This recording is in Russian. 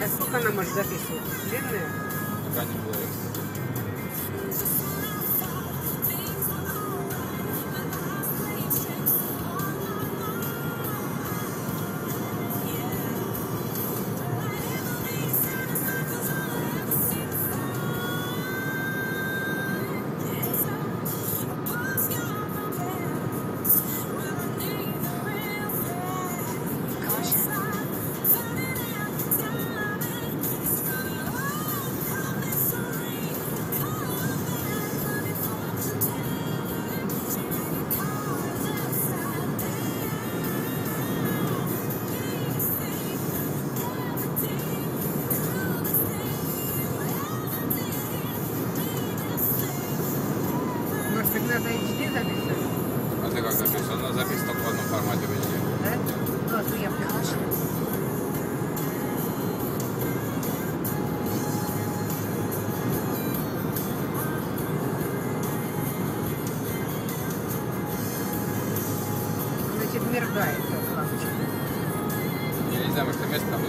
А сколько она может записывать? Длинная? Пока не было. Надо HD записывать? А ты как записывал? На запись только в одном формате везде. Да? Ну, а то я включила. Значит, мергает лампочка. Я не знаю, может, ты место там